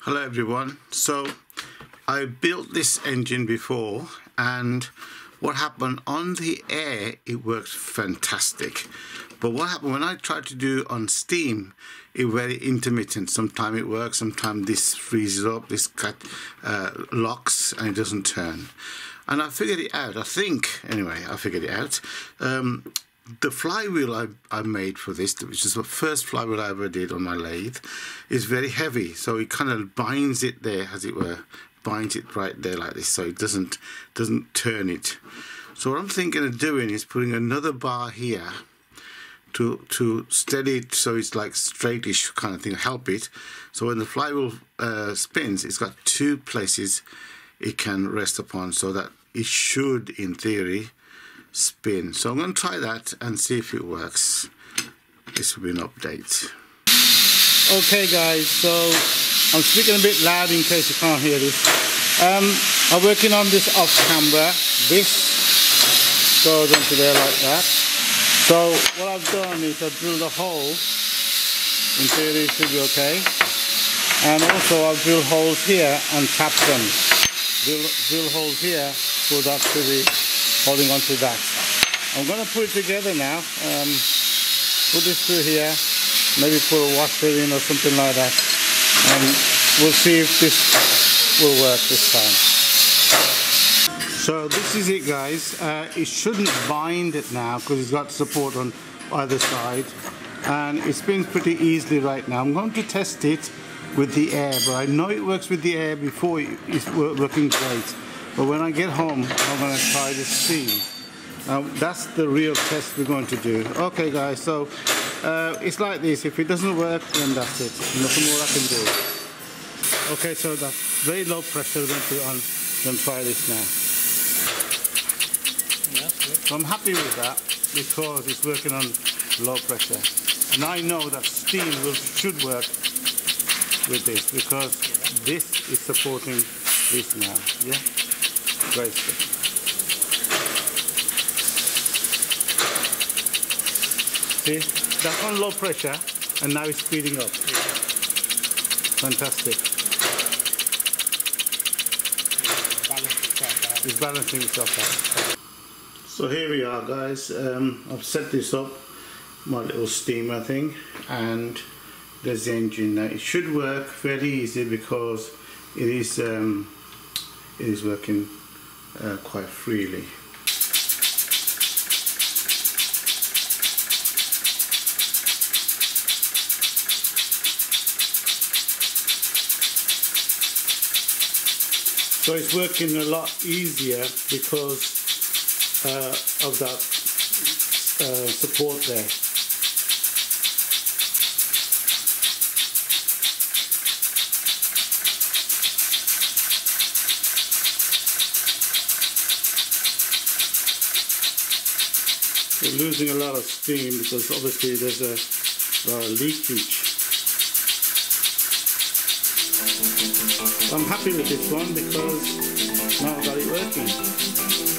Hello everyone. So I built this engine before and what happened on the air it worked fantastic. But what happened when I tried to do on steam it very intermittent. Sometimes it works sometimes this freezes up this cut uh, locks and it doesn't turn. And I figured it out. I think anyway I figured it out. Um, the flywheel I, I made for this, which is the first flywheel I ever did on my lathe, is very heavy. So it kind of binds it there, as it were, binds it right there like this, so it doesn't doesn't turn it. So what I'm thinking of doing is putting another bar here to to steady it so it's like straightish kind of thing, help it. So when the flywheel uh, spins, it's got two places it can rest upon, so that it should, in theory, spin. So I'm going to try that and see if it works. This will be an update. Okay guys, so I'm speaking a bit loud in case you can't hear this. Um, I'm working on this off camera. This goes into there like that. So what I've done is I've drilled a hole. In theory it should be okay. And also I've drilled holes here and tapped them. Drill, drill holes here so that to be holding on to that. I'm going to put it together now. Um, put this through here, maybe put a washer in or something like that. And we'll see if this will work this time. So this is it guys. Uh, it shouldn't bind it now because it's got support on either side. And it spins pretty easily right now. I'm going to test it with the air, but I know it works with the air before it's working great. But when I get home, I'm going to try the steam. Now that's the real test we're going to do. Okay guys, so uh, it's like this. If it doesn't work, then that's it. Nothing more I can do. Okay, so that's very low pressure. We're going to on and try this now. so I'm happy with that because it's working on low pressure. And I know that steam will, should work with this because this is supporting this now. Yeah? Great. See, that's on low pressure and now it's speeding up. Fantastic. It's balancing itself out. So here we are guys, um, I've set this up, my little steamer thing, and there's the engine now. It should work very easy because it is, um, it is working uh, quite freely. So it's working a lot easier because uh, of that uh, support there. We're losing a lot of steam because obviously there's a, leakage I'm happy with this one because now I've got it working.